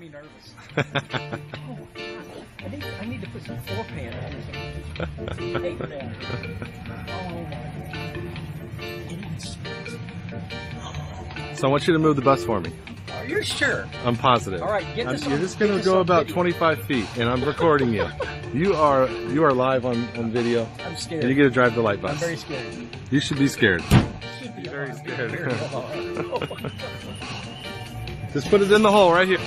making me nervous. oh, God. I need, I need to put some floor pan on or something. Tape down. Oh, my So I want you to move the bus for me. Are you sure? I'm positive. All right, get I'm- this you're on- just gonna go about video. 25 feet, and I'm recording you. You are you are live on, on video, I'm scared. and you get to drive the light I'm bus. very scared. You should be scared. Should be Very scared. Very. Just put it in the hole right here.